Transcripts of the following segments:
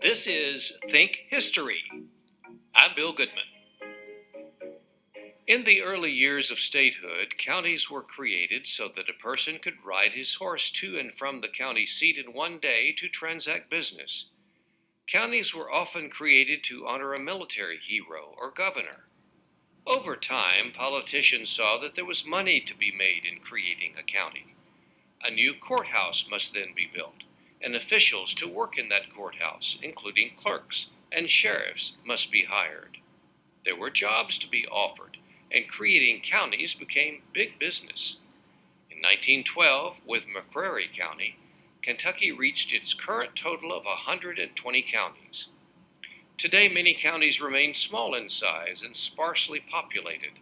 This is Think History. I'm Bill Goodman. In the early years of statehood, counties were created so that a person could ride his horse to and from the county seat in one day to transact business. Counties were often created to honor a military hero or governor. Over time, politicians saw that there was money to be made in creating a county. A new courthouse must then be built, and officials to work in that courthouse, including clerks and sheriffs, must be hired. There were jobs to be offered, and creating counties became big business. In 1912, with McCreary County, Kentucky reached its current total of 120 counties. Today, many counties remain small in size and sparsely populated,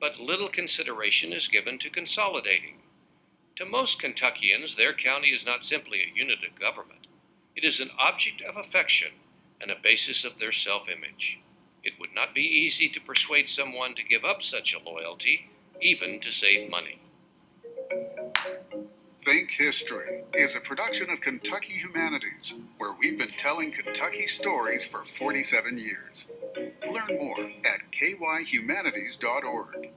but little consideration is given to consolidating. To most Kentuckians, their county is not simply a unit of government, it is an object of affection and a basis of their self image. It would not be easy to persuade someone to give up such a loyalty, even to save money. Think History is a production of Kentucky Humanities, where we've been telling Kentucky stories for 47 years. Learn more at kyhumanities.org.